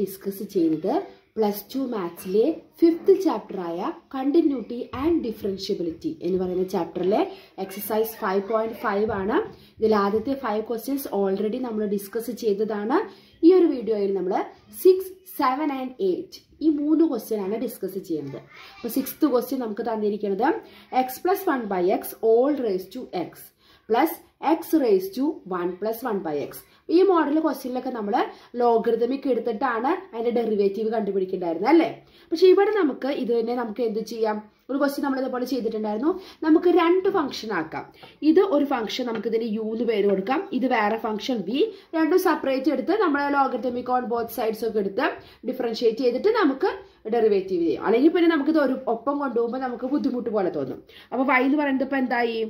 Discuss ചെയ്യുന്നത് plus two മാത്സിലെ fifth ചാപ്റ്ററായ കണ്ടിന്യൂട്ടി ആൻഡ് ഡിഫറൻഷ്യബിലിറ്റി എന്ന് പറയുന്ന ചാപ്റ്ററിലെ എക്സസൈസ് ഫൈവ് പോയിന്റ് ഫൈവ് ആണ്. ഇതിൽ ആദ്യത്തെ ഫൈവ് ക്വസ്റ്റ്യൻസ് ഓൾറെഡി നമ്മൾ ഡിസ്കസ് ചെയ്തതാണ്. ഈ ഒരു വീഡിയോയിൽ നമ്മൾ സിക്സ് സെവൻ ആൻഡ് എയ്റ്റ് ഈ മൂന്ന് ക്വസ്റ്റ്യൻ ആണ് ഡിസ്കസ് ചെയ്യുന്നത്. അപ്പോൾ സിക്സ്ത് ക്വസ്റ്റ്യൻ നമുക്ക് തന്നിരിക്കുന്നത് x plus one by x whole raise to x plus x raise to one plus one by x ഈ മോഡൽ ക്വസ്റ്റ്യനിലൊക്കെ നമ്മൾ ലോഗറിതമിക് എടുത്തിട്ടാണ് അതിന്റെ ഡെറിവേറ്റീവ് കണ്ടുപിടിക്കേണ്ടായിരുന്നത് അല്ലേ? പക്ഷെ ഇവിടെ നമുക്ക് ഇത് തന്നെ നമുക്ക് എന്ത് ചെയ്യാം? ഒരു ക്വസ്റ്റ്യൻ നമ്മൾ ഇതുപോലെ ചെയ്തിട്ടുണ്ടായിരുന്നു. നമുക്ക് രണ്ട് ഫംഗ്ഷൻ ആക്കാം. ഇത് ഒരു ഫംഗ്ഷൻ നമുക്ക് ഇതിന് യു എന്ന് പേര് കൊടുക്കാം. ഇത് വേറെ ഫംഗ്ഷൻ വി രണ്ടും സെപ്പറേറ്റ് എടുത്ത് നമ്മൾ ലോഗറിതമിക് ഓൺ ബോത്ത് സൈഡ്സ് ഒക്കെ എടുത്ത് ഡിഫറൻഷിയേറ്റ് ചെയ്തിട്ട് നമുക്ക് ഡെറിവേറ്റീവ് ചെയ്യും. അല്ലെങ്കിൽ പിന്നെ നമുക്കിത് ഒരു ഒപ്പം കൊണ്ടുപോകുമ്പോൾ നമുക്ക് ബുദ്ധിമുട്ട് പോലെ തോന്നും. അപ്പോൾ വൈ എന്ന് പറയുന്നത് ഇപ്പൊ എന്തായി?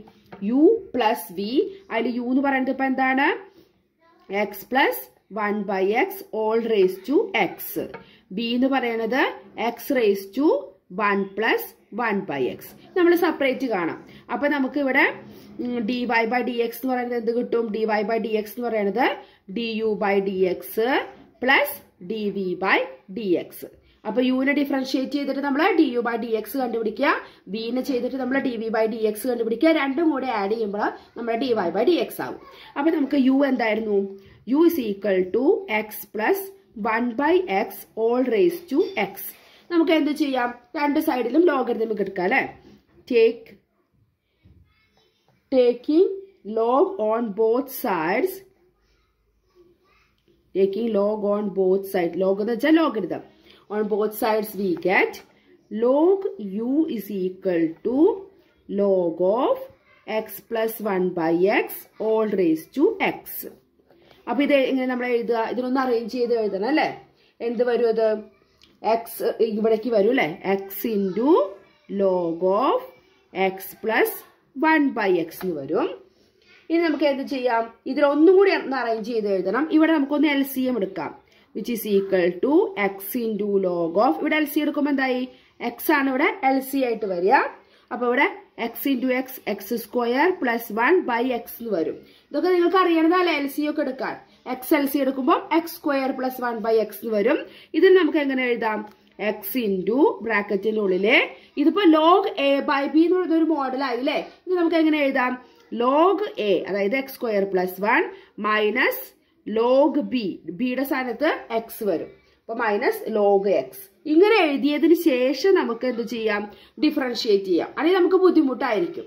യു പ്ലസ് വി അതിൽ യു എന്ന് പറയുന്നത് ഇപ്പൊ എന്താണ്? X plus one by x whole raise to x b എന്ന് പറയണത് x raise to one plus one by x നമ്മൾ സെപ്പറേറ്റ് കാണാം. അപ്പൊ നമുക്ക് ഇവിടെ d y by d x എന്ന് പറയുന്നത് എന്ത് കിട്ടും? D y by d x എന്ന് പറയുന്നത് d u by d x plus d v by d x അപ്പൊ യുവിനെ ഡിഫറൻഷിയേറ്റ് ചെയ്തിട്ട് നമ്മൾ D U by D X കണ്ടുപിടിക്കുക. വിനെ ചെയ്തിട്ട് നമ്മൾ D V by D X കണ്ടുപിടിക്കുക. രണ്ടും കൂടെ ആഡ് ചെയ്യുമ്പോൾ നമ്മൾ D Y by D X ആവും. അപ്പൊ നമുക്ക് യു എന്തായിരുന്നു? U is equal to X plus one by X all raise to X നമുക്ക് എന്ത് ചെയ്യാം? രണ്ട് സൈഡിലും ലോഗരിതമിക് എടുക്കാം അല്ലെ? Take taking log on both sides taking log on both side log എന്ന് വെച്ചാൽ logarithm on both sides we get. Log u is equal to log of x plus 1 by x all raised to x. അപ്പൊ ഇത് ഇങ്ങനെ നമ്മൾ എഴുതുക? ഇതിനൊന്ന് arrange ചെയ്ത് എഴുതണം അല്ലേ? എന്ത് വരും അത്? എക്സ് ഇവിടേക്ക് വരും അല്ലേ? X into log of x plus one by x എന്ന് വരും. ഇനി നമുക്ക് എന്ത് ചെയ്യാം? ഇതിലൊന്നും കൂടി ഒന്ന് അറേഞ്ച് ചെയ്ത് എഴുതണം. ഇവിടെ നമുക്കൊന്ന് എൽ സി എം എടുക്കാം. Which is equal to x into log of ഇവിടെ എൽ സി എടുക്കുമ്പോൾ എന്തായി? എക്സ് ആണ് ഇവിടെ എൽ സി ആയിട്ട് വരിക. അപ്പോൾ ഇവിടെ x into x x square plus one by x എന്ന് വരും. ഇതൊക്കെ നിങ്ങൾക്ക് അറിയണതല്ലേ എൽ സി ഒക്കെ എടുക്കാൻ. എക്സ് എൽ സി എടുക്കുമ്പോൾ x square plus one by x എന്ന് വരും. ഇതിന് നമുക്ക് എങ്ങനെ എഴുതാം? എക്സ് ഇന്റു ബ്രാക്കറ്റിനുള്ളിൽ ഇതിപ്പോ ലോഗ് എ ബൈ ബി എന്ന് പറയുന്ന ഒരു മോഡൽ ആയില്ലേ ഇത് നമുക്ക് എങ്ങനെ എഴുതാം? ലോഗ് എ അതായത് x square plus one minus log b ബിയുടെ സ്ഥാനത്ത് എക്സ് വരും. അപ്പൊ മൈനസ് ലോഗ് എക്സ് ഇങ്ങനെ എഴുതിയതിന് ശേഷം നമുക്ക് എന്ത് ചെയ്യാം? ഡിഫറൻഷിയേറ്റ് ചെയ്യാം. അല്ലെങ്കിൽ നമുക്ക് ബുദ്ധിമുട്ടായിരിക്കും.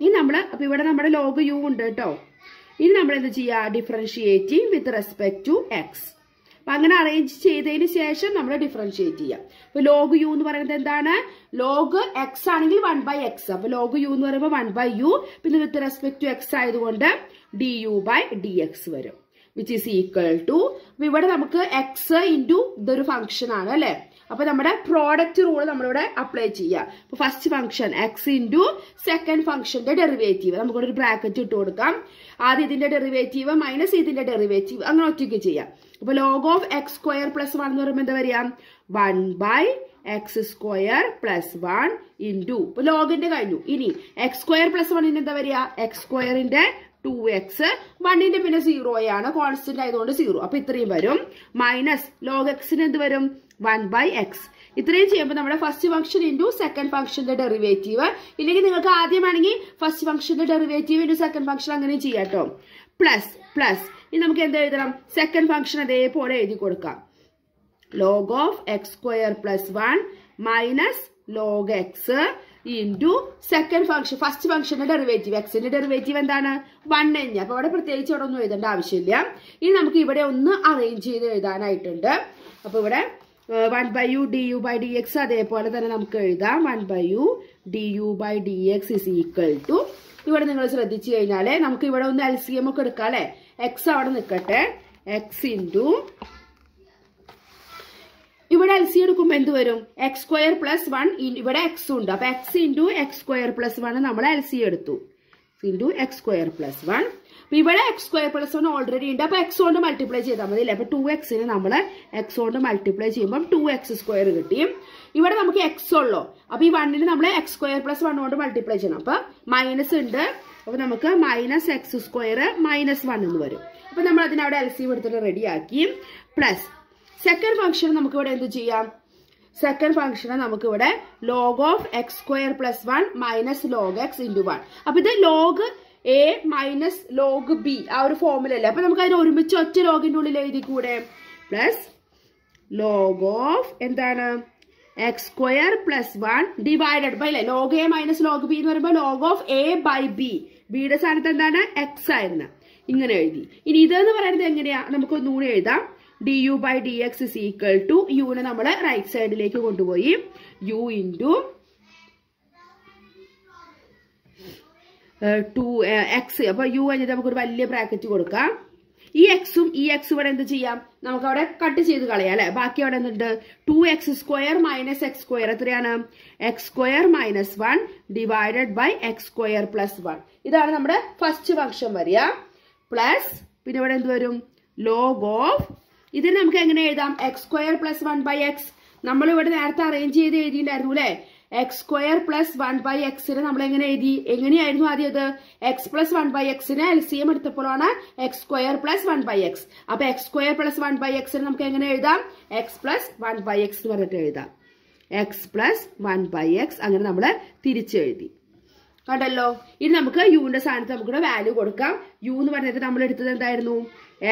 ഇനി നമ്മൾ അപ്പൊ ഇവിടെ നമ്മുടെ ലോഗ് യു ഉണ്ട് കേട്ടോ. ഇനി നമ്മൾ എന്ത് ചെയ്യുക differentiating with respect to x അപ്പൊ അങ്ങനെ അറേഞ്ച് ചെയ്തതിന് ശേഷം നമ്മൾ ഡിഫറൻഷിയേറ്റ് ചെയ്യാം. അപ്പൊ ലോഗ് യു എന്ന് പറയുന്നത് എന്താണ്? ലോഗ് എക്സ് ആണെങ്കിൽ വൺ ബൈ എക്സ് അപ്പൊ ലോഗ് യു എന്ന് പറയുമ്പോൾ വൺ ബൈ യു പിന്നെ വിത്ത് റെസ്പെക്ട് ടു എക്സ് ആയതുകൊണ്ട് d u by d x വരും. വിച്ച് ഈസ് ഈക്വൽ ടു അപ്പൊ ഇവിടെ നമുക്ക് എക്സ് ഇന്റു ഇതൊരു ഫംഗ്ഷൻ ആണ് അല്ലെ? അപ്പൊ നമ്മുടെ പ്രോഡക്റ്റ് റൂൾ നമ്മളിവിടെ അപ്ലൈ ചെയ്യാം. അപ്പൊ first function x into second ഫംഗ്ഷന്റെ ഡെറിവേറ്റീവ് നമുക്കിവിടെ ഒരു ബ്രാക്കറ്റ് ഇട്ട് കൊടുക്കാം. ആദ്യം ഇതിന്റെ ഡെറിവേറ്റീവ് മൈനസ് ഇതിന്റെ ഡെറിവേറ്റീവ് അങ്ങനെ ഒറ്റയ്ക്ക് ചെയ്യാം. അപ്പൊ log of x square plus one എന്ന് പറയുമ്പോൾ എന്താ പറയാ one by x square plus one into ഇപ്പൊ ലോഗിന്റെ കഴിഞ്ഞു. ഇനി എക്സ് സ്ക്വയർ പ്ലസ് വണ്ണിന് എന്താ വരിക? എക്സ് സ്ക്വയറിന്റെ ടു എക്സ് വണ്ണിന്റെ പിന്നെ ആണ് കോൺസ്റ്റന്റ് ആയതുകൊണ്ട് സീറോ അപ്പൊ ഇത്രയും വരും. മൈനസ് ലോഗ് എക്സിന് എന്ത് വരും? വൺ ബൈ എക്സ് ഇത്രയും ചെയ്യുമ്പോൾ നമ്മുടെ ഫസ്റ്റ് ഫംഗ്ഷൻ ഇന്റു സെക്കൻഡ് ഫംഗ്ഷന്റെ ഡെറിവേറ്റീവ് ഇല്ലെങ്കിൽ നിങ്ങൾക്ക് ആദ്യമാണെങ്കിൽ ഫസ്റ്റ് ഫംഗ്ഷന്റെ ഡെറിവേറ്റീവ് ഇന്റു സെക്കൻഡ് ഫംഗ്ഷൻ അങ്ങനെ ചെയ്യാട്ടോ പ്ലസ് പ്ലസ് ഇനി നമുക്ക് എന്ത് എഴുതണം? സെക്കൻഡ് ഫംഗ്ഷൻ അതേപോലെ എഴുതി കൊടുക്കാം. Log of x square plus one minus log x into second function first ഫംഗ്ഷന്റെ ഡെറിവേറ്റീവ് എക്സിന്റെ ഡെറിവേറ്റീവ് എന്താണ്? വൺ എഞ്ഞ് അപ്പൊ അവിടെ പ്രത്യേകിച്ച് അവിടെ ഒന്നും എഴുതേണ്ട ആവശ്യമില്ല. ഇനി നമുക്ക് ഇവിടെ ഒന്ന് അറേഞ്ച് ചെയ്ത് എഴുതാനായിട്ടുണ്ട്. അപ്പോൾ ഇവിടെ one by u d u by d x അതേപോലെ തന്നെ നമുക്ക് എഴുതാം. One by u d u by d x is equal to ഇവിടെ നിങ്ങൾ ശ്രദ്ധിച്ചു കഴിഞ്ഞാൽ നമുക്ക് ഇവിടെ ഒന്ന് എൽ സി എം ഒക്കെ എടുക്കാം അല്ലെ? എക്സ് അവിടെ നിൽക്കട്ടെ. എക്സ് ഇന്റു ഇവിടെ എൽ സി എടുക്കുമ്പോൾ എന്ത് വരും? എക്സ് സ്ക്വയർ പ്ലസ് വൺ ഇവിടെ എക്സ് ഉണ്ട്. അപ്പൊ x into x square plus one നമ്മൾ എൽ സി എടുത്തു. Into x square plus one അപ്പൊ ഇവിടെ x square plus one already ഉണ്ട്. അപ്പൊ എക്സ് കൊണ്ട് മൾട്ടിപ്ലൈ ചെയ്താൽ മതി അപ്പൊ ടു എക്സിന് നമ്മൾ എക്സ് കൊണ്ട് മൾട്ടിപ്ലൈ ചെയ്യുമ്പോൾ ടു എക്സ് സ്ക്വയർ കിട്ടി. ഇവിടെ നമുക്ക് എക്സ് ഉള്ളോ. അപ്പൊ ഈ വണ്ണിന് നമ്മൾ എക്സ് സ്ക്വയർ പ്ലസ് വൺ കൊണ്ട് മൾട്ടിപ്ലൈ ചെയ്യണം. അപ്പൊ മൈനസ് ഉണ്ട്. അപ്പൊ നമുക്ക് minus x square minus one എന്ന് വരും. അപ്പൊ നമ്മൾ അതിനവിടെ എൽ സി എടുത്തിട്ട് റെഡിയാക്കി പ്ലസ് സെക്കൻഡ് ഫംഗ്ഷൻ നമുക്ക് ഇവിടെ എന്ത് ചെയ്യാം? സെക്കൻഡ് ഫംഗ്ഷന് നമുക്ക് ഇവിടെ log of x square plus one minus log x into one അപ്പൊ ഇത് log a minus log b ആ ഒരു ഫോമിലല്ലേ അപ്പൊ നമുക്ക് അതിന് ഒരുമിച്ച് ഒറ്റ ലോഗിന്റെ ഉള്ളിൽ എഴുതി കൂടെ പ്ലസ് ലോഗ് ഓഫ് എന്താണ്? X square plus one divided by അല്ലേ? Log a minus log b എന്ന് പറയുമ്പോൾ log of a by b ബിയുടെ സ്ഥാനത്ത് എന്താണ്? എക്സ് ആയിരുന്നു. ഇങ്ങനെ എഴുതി. ഇനി ഇതെന്ന് പറയുന്നത് എങ്ങനെയാ? നമുക്ക് ഒന്നുകൂടി എഴുതാം. D u by d x is equal to യുവിനെ നമ്മൾ റൈറ്റ് സൈഡിലേക്ക് കൊണ്ടുപോയി. യു ഇന്റു ടു എക്സ് അപ്പൊ യു കഴിഞ്ഞിട്ട് നമുക്കൊരു വലിയ ബ്രാക്കറ്റ് കൊടുക്കാം. ഈ എക്സും ഈ എക്സും ഇവിടെ എന്ത് ചെയ്യാം? നമുക്ക് അവിടെ കട്ട് ചെയ്ത് കളയാം അല്ലെ? ബാക്കി അവിടെ എന്തുണ്ട്? Two x square minus x square എത്രയാണ്? X square minus one divided by x square plus one ഇതാണ് നമ്മുടെ ഫസ്റ്റ് ഫംഗ്ഷൻ വരിക. പ്ലസ് പിന്നെ ഇവിടെ എന്ത് വരും? ലോഗ് ഓഫ് ഇതിന് നമുക്ക് എങ്ങനെ എഴുതാം? X square plus one by x നമ്മൾ ഇവിടെ നേരത്തെ അറേഞ്ച് ചെയ്ത് എഴുതിയിട്ടുണ്ടായിരുന്നു അല്ലെ? X square plus one by എക്സിന് നമ്മൾ എങ്ങനെ എഴുതി? എങ്ങനെയായിരുന്നു ആദ്യം അത് എക്സ് പ്ലസ് വൺ ബൈ എക്സിന് L C M എടുത്തപ്പോഴാണ് x square plus one by x അപ്പൊ x square plus one by എക്സിന് നമുക്ക് എങ്ങനെ എഴുതാം? X plus one by x എന്ന് പറഞ്ഞിട്ട് എഴുതാം. X plus one by x അങ്ങനെ നമ്മൾ തിരിച്ചെഴുതി കണ്ടല്ലോ? ഇനി നമുക്ക് യുവിന്റെ സ്ഥാനത്ത് നമുക്ക് വാല്യൂ കൊടുക്കാം. യു എന്ന് പറഞ്ഞിട്ട് നമ്മൾ എടുത്തത് എന്തായിരുന്നു?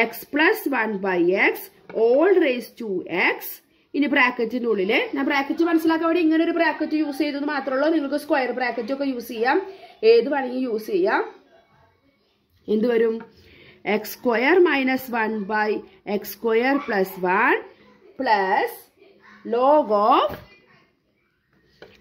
X plus one by x whole raise to x ഇനി ബ്രാക്കറ്റിനുള്ളിൽ ഞാൻ ബ്രാക്കറ്റ് മനസ്സിലാക്കാൻ വേണ്ടി ഇങ്ങനെ ഒരു ബ്രാക്കറ്റ് യൂസ് ചെയ്തെന്ന് മാത്രമേ ഉള്ളൂ. നിങ്ങൾക്ക് സ്ക്വയർ ബ്രാക്കറ്റ് ഒക്കെ യൂസ് ചെയ്യാം. ഏത് വേണമെങ്കിൽ യൂസ് ചെയ്യാം. എന്ത് വരും? X square minus one by x square plus one plus log of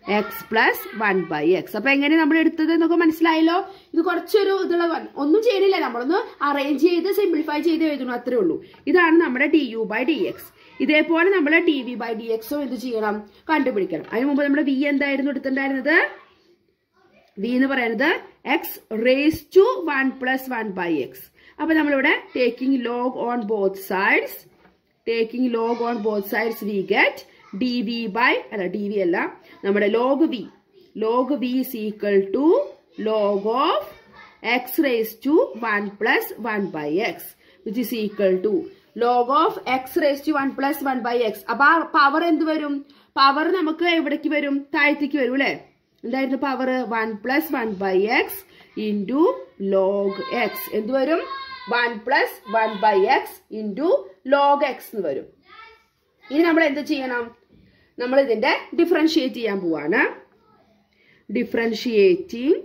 x plus one by x അപ്പൊ എങ്ങനെ നമ്മൾ എടുത്തത് എന്നൊക്കെ മനസ്സിലായല്ലോ? ഇത് കുറച്ചൊരു ഇതുള്ള വൺ. ഒന്നും ചെയ്യണില്ല നമ്മളൊന്ന് അറേഞ്ച് ചെയ്ത് സിംപ്ലിഫൈ ചെയ്ത് എഴുതണം. അത്രേ ഉള്ളൂ. ഇതാണ് നമ്മുടെ D U by D X ഇതേപോലെ നമ്മൾ ടി വി ബൈ ഡി എക്സോ എന്ത് ചെയ്യണം? കണ്ടുപിടിക്കണം. അതിന് മുമ്പ് നമ്മുടെ വി എന്തായിരുന്നു എടുത്തിട്ടുണ്ടായിരുന്നത്? വി എന്ന് പറയുന്നത് x raise to one plus one by x അപ്പൊ നമ്മളിവിടെ taking log on both sides taking log on both sides we get d v by അല്ല ഡി വി അല്ല നമ്മുടെ log v log v is equal to log of x raise to one plus one by x which is equal to log of x raise to one plus one by x അപ്പൊ ആ power എന്ത് വരും? Power നമുക്ക് എവിടേക്ക് വരും? താഴത്തേക്ക് വരും അല്ലേ? എന്തായിരുന്നു power one plus one by x into log x എന്ത് വരും? One plus one by x into log x എന്ന് വരും. ഇനി നമ്മൾ എന്ത് ചെയ്യണം? നമ്മൾ ഇതിന്റെ ഡിഫറൻഷിയേറ്റ് ചെയ്യാൻ പോവാണ്. Differentiating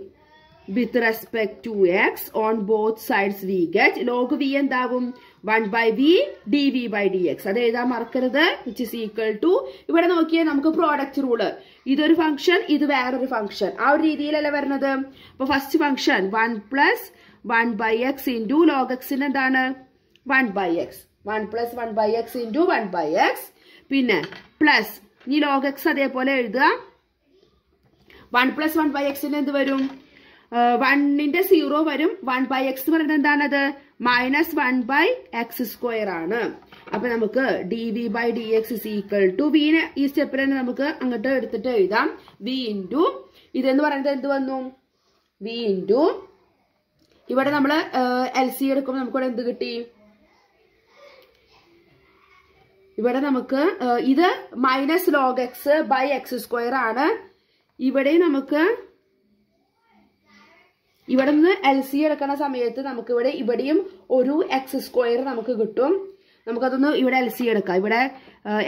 with respect to x on both sides we get log v എന്താകും? One by v d v by d x അത് എഴുതാൻ മറക്കരുത്? വിച്ച് ഇസ് ഈക്വൽ ടു ഇവിടെ നോക്കിയാൽ നമുക്ക് പ്രോഡക്റ്റ് റൂൾ ഇതൊരു ഫംഗ്ഷൻ ഇത് വേറൊരു ഫംഗ്ഷൻ ആ ഒരു രീതിയിലല്ലേ വരുന്നത് അപ്പൊ first function one plus one by x into log എക്സിന് എന്താണ്? One by x one plus one by x into one by x പിന്നെ പ്ലസ് ഈ ലോഗ് എക്സ് അതേപോലെ എഴുതുക. വൺ പ്ലസ് വൺ ബൈ എക്സിന് എന്ത് വരും? വണ്ണിന്റെ സീറോ വരും. വൺ ബൈ എക്സ് എന്ന് പറയുന്നത് എന്താണത്? Minus one by x square ആണ്. അപ്പൊ നമുക്ക് d v by d x is equal to വിന് ഈ സ്റ്റെപ്പിൽ തന്നെ നമുക്ക് അങ്ങോട്ട് എടുത്തിട്ട് എഴുതാം. വി ഇന്റു ഇതെന്ന് പറയുന്നത് എന്ത് വന്നു? വി ഇന്റു ഇവിടെ നമ്മൾ എൽ സി എടുക്കുമ്പോൾ നമുക്കിവിടെ എന്ത് കിട്ടി? ഇവിടെ നമുക്ക് ഇത് minus log x by x square ആണ്. ഇവിടെ നമുക്ക് ഇവിടെ നിന്ന് എൽ സി എടുക്കുന്ന സമയത്ത് നമുക്ക് ഇവിടെ ഇവിടെയും ഒരു എക്സ് സ്ക്വയർ നമുക്ക് കിട്ടും. നമുക്കതൊന്ന് ഇവിടെ എൽ സി എടുക്കാം. ഇവിടെ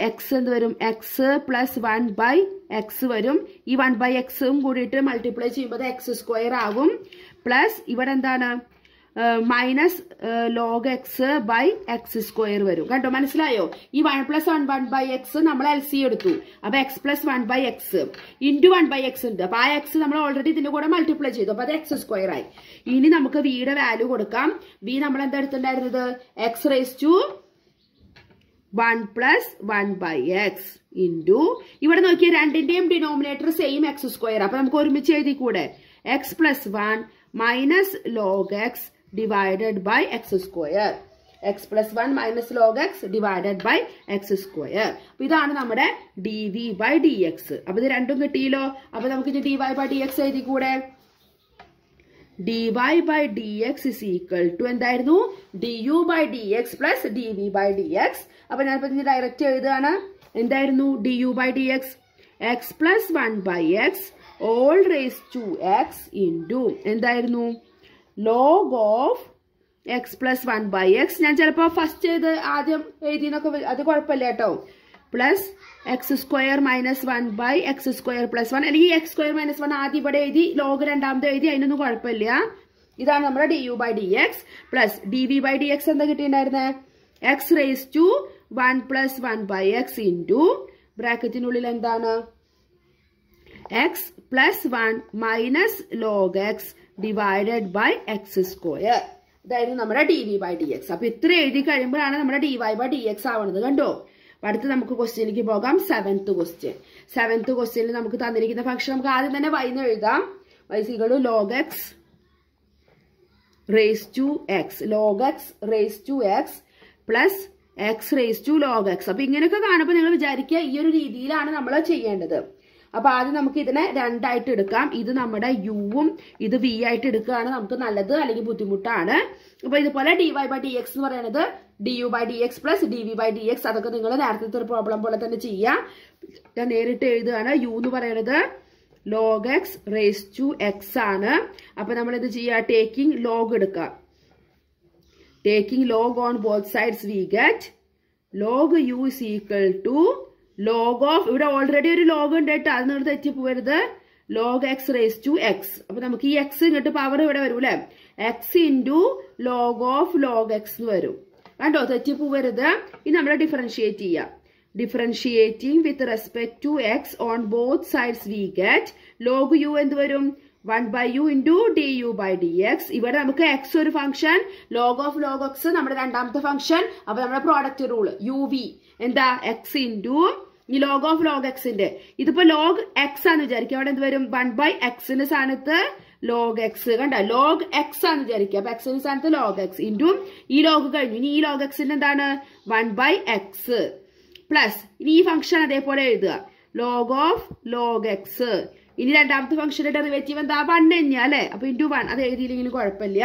എക്സ് എന്ത് വരും? X plus one by x വരും. ഈ വൺ ബൈ എക്സും കൂടിയിട്ട് മൾട്ടിപ്ലൈ ചെയ്യുമ്പോൾ എക്സ് സ്ക്വയർ ആകും. പ്ലസ് ഇവിടെ എന്താണ്? Minus log x by x square വരും. കേട്ടോ മനസ്സിലായോ? ഈ one plus one one by x നമ്മൾ എൽ സി എടുത്തു. അപ്പൊ x plus one by x into one by x ഉണ്ട്. അപ്പൊ ആ എക്സ് നമ്മൾ ഓൾറെഡി ഇതിന്റെ കൂടെ മൾട്ടിപ്ലൈ ചെയ്തു. അപ്പൊ അത് എക്സ് സ്ക്വയർ ആയി. ഇനി നമുക്ക് വിയുടെ വാല്യൂ കൊടുക്കാം. വി നമ്മൾ എന്താ എടുത്തിട്ടുണ്ടായിരുന്നത്? X raise to one plus one by x into ഇവിടെ നോക്കിയാൽ രണ്ടിന്റെയും ഡിനോമിനേറ്റർ സെയിം എക്സ് സ്ക്വയർ അപ്പൊ നമുക്ക് ഒരുമിച്ച് എഴുതി കൂടെ x plus one minus log x divided by x square. X plus one minus log x divided by x square അപ്പൊ ഇതാണ് നമ്മുടെ d v by d x അപ്പൊ ഇത് രണ്ടും കിട്ടിയല്ലോ. അപ്പൊ നമുക്ക് ഇനി d y by d x എഴുതി കൂടെ d y by d x is equal to എന്തായിരുന്നു? D u by d x plus d v by d x അപ്പൊ ഞാനിപ്പോ ഇതിന് ഡയറക്റ്റ് എഴുതുകയാണ്. എന്തായിരുന്നു? D u by d x x plus one by x whole raise to x into എന്തായിരുന്നു? Log of x plus one by x ഞാൻ ചിലപ്പോൾ first ചെയ്ത് ആദ്യം എഴുതിയെന്നൊക്കെ അത് കുഴപ്പമില്ല കേട്ടോ. Plus x square minus one by x square plus one അല്ലെങ്കിൽ എക്സ് സ്ക്വയർ മൈനസ് വൺ ആദ്യം ഇവിടെ എഴുതി ലോഗ് രണ്ടാമത് എഴുതി അതിനൊന്നും കുഴപ്പമില്ല. ഇതാണ് നമ്മുടെ d u by d x plus d v by d x എന്താ കിട്ടിയിട്ടുണ്ടായിരുന്നത് x raise to one plus one by x into ബ്രാക്കറ്റിനുള്ളിൽ എന്താണ്? X plus one minus log x divided by x square ഇതായിരുന്നു നമ്മുടെ d v by d x അപ്പൊ ഇത്ര എഴുതി കഴിയുമ്പോഴാണ് നമ്മുടെ d y by d x ആവണത് കണ്ടോ? അടുത്ത് നമുക്ക് ക്വസ്റ്റ്യനിലേക്ക് പോകാം. സെവൻത്ത് ക്വസ്റ്റ്യൻ സെവൻത്ത് ക്വസ്റ്റ്യനിൽ നമുക്ക് തന്നിരിക്കുന്ന ഫംഗ്ഷൻ നമുക്ക് ആദ്യം തന്നെ വൈന്ന് എഴുതാം. വൈസികൾ log x raise to x log x raise to x plus x raise to log x അപ്പൊ ഇങ്ങനെയൊക്കെ കാണുമ്പോൾ നിങ്ങൾ വിചാരിക്കുക ഈ ഒരു രീതിയിലാണ് നമ്മൾ ചെയ്യേണ്ടത്. അപ്പൊ ആദ്യം നമുക്ക് ഇതിനെ രണ്ടായിട്ട് എടുക്കാം. ഇത് നമ്മുടെ യുവും ഇത് വി ആയിട്ട് എടുക്കുകയാണ്. നമുക്ക് നല്ലത് അല്ലെങ്കിൽ ബുദ്ധിമുട്ടാണ്. അപ്പൊ ഇതുപോലെ d y by d x എന്ന് പറയുന്നത് d u by d x plus d v by d x അതൊക്കെ നിങ്ങൾ നേരത്തെ പ്രോബ്ലം പോലെ തന്നെ ചെയ്യാം. ഞാൻ നേരിട്ട് എഴുതുകയാണ്. യു എന്ന് പറയുന്നത് log x raise to x ആണ്. അപ്പൊ നമ്മൾ ഇത് ചെയ്യുക ടേക്കിംഗ് ലോഗ് എടുക്കുക taking log on both sides we get log u is equal to log of ഇവിടെ ഓൾറെഡി ഒരു ലോഗ് ഉണ്ട് കേട്ടോ. അത് നിങ്ങൾ തെറ്റിപ്പോവരുത് log x raise to x അപ്പൊ നമുക്ക് ഈ എക്സ് ഇങ്ങോട്ട് പവർ ഇവിടെ വരും അല്ലെ? X into log of log x എന്ന് വരും. കണ്ടോ? തെറ്റിപ്പോവരുത് ഇത് നമ്മൾ ഡിഫറൻഷിയേറ്റ് ചെയ്യാം. Differentiating with respect to x on both sides we get log u എന്ത് വരും? One by u into d u by d x ഇവിടെ നമുക്ക് എക്സ് ഒരു function log of log x നമ്മുടെ രണ്ടാമത്തെ ഫംഗ്ഷൻ അപ്പൊ നമ്മുടെ പ്രോഡക്റ്റ് റൂൾ യു വി എന്താ? എക്സ് ഇന്റു ഈ ലോഗ് ഓഫ് ലോഗ് എക്സിന്റെ ഇതിപ്പോ ലോഗ് എക്സ് ആണ് വിചാരിക്കുക അവിടെ എന്ത് വരും? വൺ ബൈ എക്സിന്റെ സ്ഥാനത്ത് ലോഗ് എക്സ് കണ്ട? ലോഗ് എക്സ് ആണ് വിചാരിക്കുക അപ്പൊ എക്സിന്റെ സ്ഥാനത്ത് ലോഗ് എക്സ് ഇന്റും ഈ ലോഗ് കഴിഞ്ഞു. ഇനി ഈ ലോഗ് എക്സിന്റെ എന്താണ്? വൺ ബൈ എക്സ് പ്ലസ് ഇനി ഈ ഫംഗ്ഷൻ അതേപോലെ എഴുതുക. ലോഗ് ഓഫ് ലോഗ് എക്സ് ഇനി രണ്ടാമത്തെ ഫംഗ്ഷന്റെ ഡെറിവേറ്റീവ് എന്താ? വൺ തന്നെയാ അല്ലെ? അപ്പൊ ഇന്റു വൺ അത് എഴുതിയില്ലെങ്കിലും കുഴപ്പമില്ല.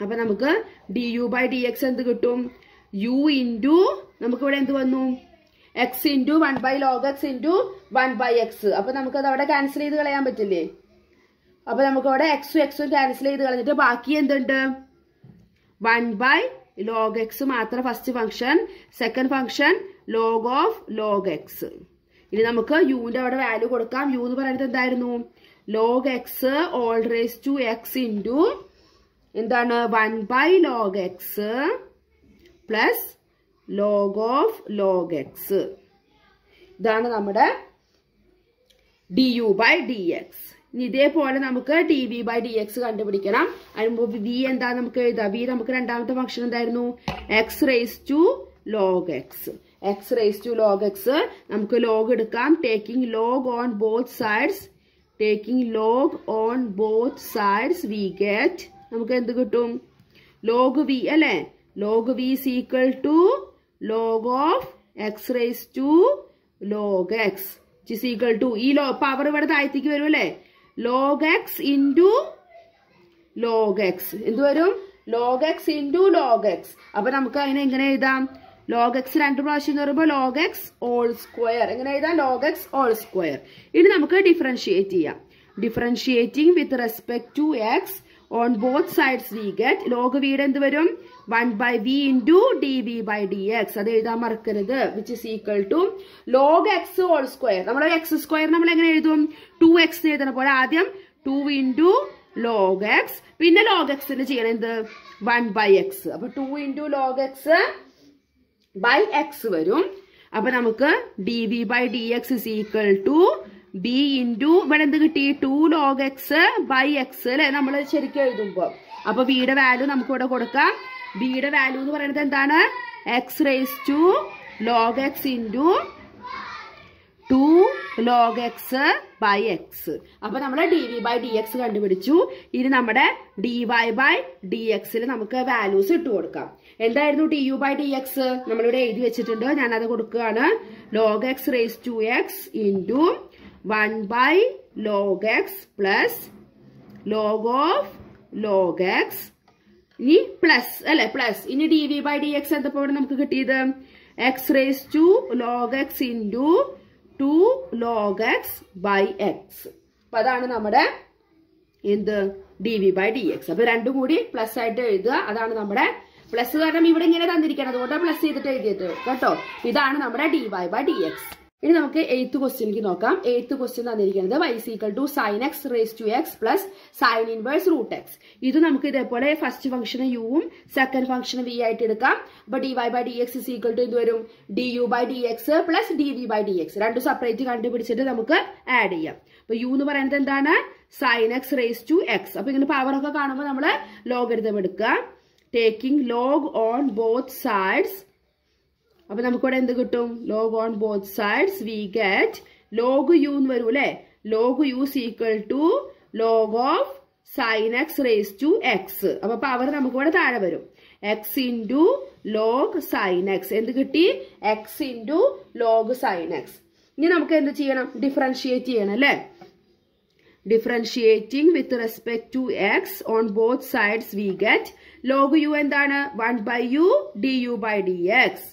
അപ്പൊ നമുക്ക് d u by d x എന്ത് കിട്ടും? യു ഇന്റു നമുക്ക് ഇവിടെ എന്ത് വന്നു? X into one by log x into one by x അപ്പൊ നമുക്ക് അത് അവിടെ ക്യാൻസൽ ചെയ്ത് കളയാൻ പറ്റില്ലേ? അപ്പൊ നമുക്ക് അവിടെ എക്സും എക്സും ക്യാൻസൽ ചെയ്ത് കളഞ്ഞിട്ട് ബാക്കി എന്തുണ്ട്? വൺ ബൈ ലോഗ് എക്സ് മാത്രം first function second function log of log x ഇനി നമുക്ക് യുവിന്റെ അവിടെ വാല്യൂ കൊടുക്കാം. യു എന്ന് പറയുന്നത് എന്തായിരുന്നു? Log x whole raise to x into എന്താണ്? One by log x plus log of log x ഇതാണ് നമ്മുടെ d u by d x ഇനി ഇതേപോലെ നമുക്ക് d v by d x കണ്ടുപിടിക്കണം. അതിന് വി എന്താ നമുക്ക് എഴുതാം? വി നമുക്ക് രണ്ടാമത്തെ ഫംഗ്ഷൻ എന്തായിരുന്നു? X raise to log x x raise to log x നമുക്ക് ലോഗ് എടുക്കാം. Taking log on both sides taking log on both sides we get നമുക്ക് എന്ത് കിട്ടും? ലോഗ് വി അല്ലേ? Log v equal to log of x raised to log x which is equal to ഈ law power ഇവിടെ താഴത്തേക്ക് വരും അല്ലേ? Log x into log x എന്ത് വരും? Log x into log x അപ്പൊ നമുക്ക് അതിനെ എങ്ങനെ എഴുതാം? ലോഗ് എക്സ് രണ്ട് പ്രാവശ്യം എന്ന് പറയുമ്പോൾ ലോഗ് എക്സ് ഓൾ സ്ക്വയർ എങ്ങനെ എഴുതാം? ലോഗ് എക്സ് ഓൾ സ്ക്വയർ ഇനി നമുക്ക് ഡിഫറൻഷിയേറ്റ് ചെയ്യാം. Differentiating with respect to x on both sides we get log വീട് എന്ത് വരും? One by v into d v by d x. അത് എഴുതാൻ മറക്കരുത്. Which is equal to log x whole square നമ്മൾ എക്സ് സ്ക്വയർ നമ്മൾ എങ്ങനെ എഴുതും? ടു എക്സ് എഴുതണ പോലെ ആദ്യം ടു ഇന്റു ലോഗ് എക്സ് പിന്നെ ലോഗ് എക്സിന് ചെയ്യണം എന്ത്? വൺ ബൈ എക്സ് അപ്പൊ two into log x by x വരും. അപ്പൊ നമുക്ക് d v by d x is equal to b into ഇവിടെ എന്ത് കിട്ടി? Two log x by x അല്ലെ നമ്മൾ ശരിക്കും എഴുതുമ്പോൾ അപ്പൊ ബിയുടെ വാല്യൂ നമുക്ക് ഇവിടെ കൊടുക്കാം. ബിയുടെ വാല്യൂ എന്ന് പറയുന്നത് എന്താണ്? X raise to log x into two log x by x അപ്പൊ നമ്മൾ d v by d x കണ്ടുപിടിച്ചു. ഇനി നമ്മുടെ ഡി വൈ ബൈ ഡി എക്സിൽ നമുക്ക് വാല്യൂസ് ഇട്ട് കൊടുക്കാം. എന്തായിരുന്നു d u by d x നമ്മളിവിടെ എഴുതി വെച്ചിട്ടുണ്ട്. ഞാനത് കൊടുക്കുകയാണ്. Log x raise to x into one by log x plus log of log x ഇനി പ്ലസ് അല്ലെ പ്ലസ് ഇനി d v by d x എന്തപ്പോ ഇവിടെ നമുക്ക് കിട്ടിയത്? X raise to log x into two log x by x അപ്പൊ അതാണ് നമ്മുടെ എന്ത്? D v by d x അപ്പൊ രണ്ടും കൂടി പ്ലസ് ആയിട്ട് എഴുതുക. അതാണ് നമ്മുടെ പ്ലസ് കാരണം ഇവിടെ ഇങ്ങനെ തന്നിരിക്കണം അതുകൊണ്ട് പ്ലസ് ചെയ്തിട്ട് എഴുതിയത്. കേട്ടോ? ഇതാണ് നമ്മുടെ d y by d x ഇനി നമുക്ക് എയ്ത്ത് ക്വസ്റ്റ്യനിലേക്ക് നോക്കാം. എയ്ത്ത് ക്വസ്റ്റ്യൻ തന്നിരിക്കുന്നത് y is equal to sine x raise to x plus sine inverse root x ഇത് നമുക്ക് ഇതേപോലെ ഫസ്റ്റ് ഫംഗ്ഷന് യുവും സെക്കൻഡ് ഫംഗ്ഷന് വി ആയിട്ട് എടുക്കാം. അപ്പൊ d y by d x equal to എന്ത് വരും? D u by d x plus d v by d x രണ്ടും സെപ്പറേറ്റ് കണ്ടുപിടിച്ചിട്ട് നമുക്ക് ആഡ് ചെയ്യാം. അപ്പൊ യു എന്ന് പറയുന്നത് എന്താണ്? Sine x raise to x അപ്പൊ ഇങ്ങനെ പവർ ഒക്കെ കാണുമ്പോൾ നമ്മൾ ലോഗരിതം എടുക്കുക. Taking log on both sides അപ്പൊ നമുക്കിവിടെ എന്ത് കിട്ടും? Log on both sides we get log u എന്ന് വരും അല്ലെ? Log u is equal to log of sine x raise to x അപ്പൊ പവർ നമുക്കിവിടെ താഴെ വരും. X into log sine x എന്ത് കിട്ടി? X into log sine x ഇനി നമുക്ക് എന്ത് ചെയ്യണം? ഡിഫറൻഷിയേറ്റ് ചെയ്യണം അല്ലേ? Differentiating with respect to x on both sides we get log u എന്താണ്? One by u d u by d x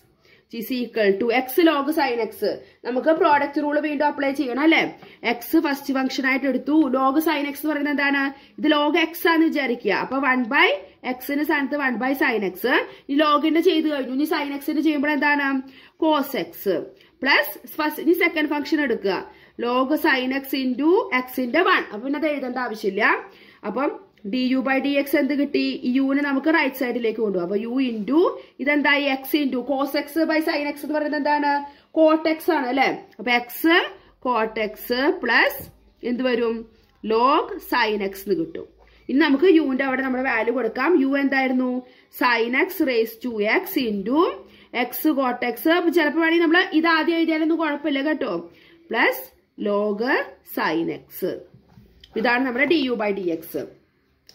is equal to x log sine x നമുക്ക് product rule വീണ്ടും apply ചെയ്യണം അല്ലെ? X first function ആയിട്ട് എടുത്തു. Log sine X പറയുന്നത് എന്താണ്? ഇത് ലോഗ് എക്സ് ആണെന്ന് വിചാരിക്കുക. അപ്പൊ വൺ ബൈ എക്സിന്റെ സ്ഥാനത്ത് വൺ ബൈ സൈൻ എക്സ് ഈ ലോഗിന്റെ ചെയ്ത് കഴിഞ്ഞു. ഇനി സൈൻ എക്സിന്റെ ചെയ്യുമ്പോൾ എന്താണ്? കോസ് എക്സ് പ്ലസ് ഫസ്റ്റ് ഇനി സെക്കൻഡ് ഫംഗ്ഷൻ എടുക്കുക. ലോഗ് സൈൻ എക്സ് ഇന്റു എക്സിന്റെ വൺ അപ്പൊ പിന്നെ അത് എഴുതേണ്ട ആവശ്യമില്ല. അപ്പം d u by d x എന്ത് കിട്ടി? യുവിനെ നമുക്ക് റൈറ്റ് സൈഡിലേക്ക് കൊണ്ടുപോകും. അപ്പൊ u into ഇതെന്തായി? X into cos x by sine x എന്ന് പറയുന്നത് എന്താണ്? കോട്ടെക്സ് ആണ് അല്ലെ? അപ്പൊ എക്സ് കോട്ടെക്സ് പ്ലസ് എന്ത് വരും? ലോഗ് സൈൻ എക്സ് എന്ന് കിട്ടും. ഇനി നമുക്ക് യുവിന്റെ അവിടെ നമ്മുടെ വാല്യൂ കൊടുക്കാം. യു എന്തായിരുന്നു? Sine x raise to x into x cot x അപ്പൊ ചിലപ്പോൾ വേണമെങ്കിൽ നമ്മൾ ഇത് ആദ്യം എഴുതിയാലൊന്നും കുഴപ്പമില്ല കേട്ടോ. പ്ലസ് ലോഗ് സൈൻ എക്സ് ഇതാണ് നമ്മുടെ d u by d x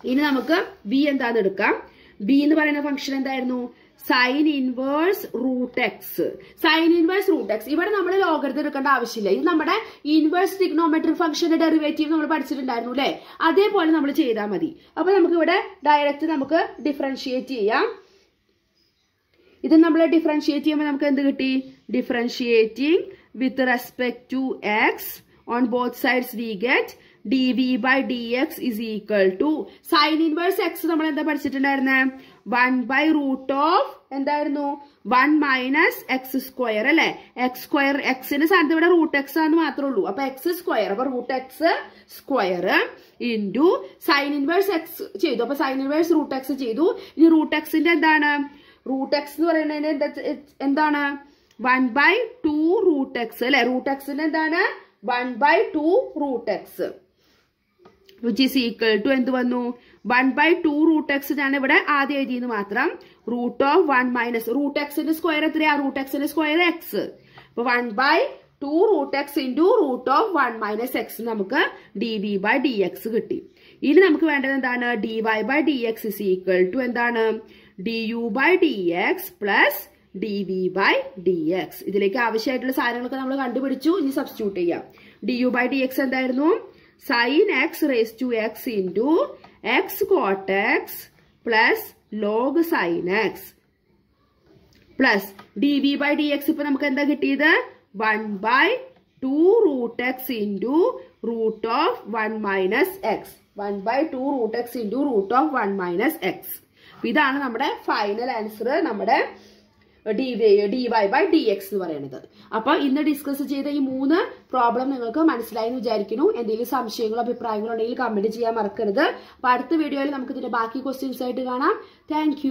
ഇനി നമുക്ക് ബി എന്താന്ന് എടുക്കാം. ബി എന്ന് പറയുന്ന ഫംഗ്ഷൻ എന്തായിരുന്നു? Sine inverse root x sine inverse root x ഇവിടെ നമ്മൾ ലോകത്ത് എടുക്കേണ്ട ആവശ്യമില്ല. ഇത് നമ്മുടെ ഇൻവേഴ്സ് ടിഗ്നോമെട്രിക് ഫംഗ്ഷന്റെ ഡെറിവേറ്റീവ് നമ്മൾ പഠിച്ചിട്ടുണ്ടായിരുന്നു അല്ലെ? അതേപോലെ നമ്മൾ ചെയ്താൽ മതി. അപ്പൊ നമുക്ക് ഇവിടെ ഡയറക്റ്റ് നമുക്ക് ഡിഫറൻഷിയേറ്റ് ചെയ്യാം. ഇത് നമ്മൾ ഡിഫറൻഷിയേറ്റ് ചെയ്യുമ്പോൾ നമുക്ക് എന്ത് കിട്ടി? Differentiating with respect to x on both sides we get d v by d x is equal to sine inverse x നമ്മൾ എന്താ പഠിച്ചിട്ടുണ്ടായിരുന്നേ? വൺ ബൈ റൂട്ട് ഓഫ് എന്തായിരുന്നു? വൺ മൈനസ് എക്സ് സ്ക്വയർ അല്ലെ? എക്സ് സ്ക്വയർ എക്സിന് സ്ഥാനത്ത് ഇവിടെ root x ആണെന്ന് മാത്രമേ ഉള്ളൂ. അപ്പൊ എക്സ് സ്ക്വയർ അപ്പൊ root x square into sine inverse x ചെയ്തു. അപ്പൊ സൈൻ ഇൻവേഴ്സ് റൂട്ട് എക്സ് ചെയ്തു. ഇനി റൂട്ട് എക്സിന്റെ എന്താണ്? റൂട്ട് എക്സ് എന്ന് പറയുന്നതിന് എന്താ എന്താണ്? One by two root x അല്ലെ? റൂട്ട് എക്സിന്റെ എന്താണ്? One by two root x which is equal to എന്ത് വന്നു? One by two root x ഞാൻ ഇവിടെ ആദ്യം എഴുതിയെന്ന് മാത്രം. Root of one minus root എക്സിന്റെ സ്ക്വയർ എത്രയാ? റൂട്ട് എക്സിന്റെ സ്ക്വയർ എക്സ് അപ്പൊ one by two root x into root of one minus x നമുക്ക് d v by d x കിട്ടി. ഇനി നമുക്ക് വേണ്ടത് എന്താണ്? D y by d x is equal to എന്താണ്? D u by d x plus d v by d x ഇതിലേക്ക് ആവശ്യമായിട്ടുള്ള സാധനങ്ങളൊക്കെ നമ്മൾ കണ്ടുപിടിച്ചു. ഇനി സബ്സ്റ്റിറ്റ്യൂട്ട് ചെയ്യാം. D u by d x എന്തായിരുന്നു? Sine x raise to x into x cot x plus log sine x plus d v by d x ഇപ്പൊ നമുക്ക് എന്താ കിട്ടിയത്? One by two root x into root of one minus x one by two root x into root of one minus x ഇതാണ് നമ്മുടെ final answer നമ്മുടെ d d y by d x എന്ന് പറയുന്നത്. അപ്പൊ ഇന്ന് ഡിസ്കസ് ചെയ്ത ഈ മൂന്ന് പ്രോബ്ലം നിങ്ങൾക്ക് മനസ്സിലായി എന്ന് വിചാരിക്കുന്നു. എന്തെങ്കിലും സംശയങ്ങളോ അഭിപ്രായങ്ങളോ ഉണ്ടെങ്കിൽ കമന്റ് ചെയ്യാൻ മറക്കരുത്. അപ്പൊ അടുത്ത വീഡിയോയിൽ നമുക്ക് ഇതിന്റെ ബാക്കി ക്വസ്റ്റ്യൻസ് ആയിട്ട് കാണാം. താങ്ക്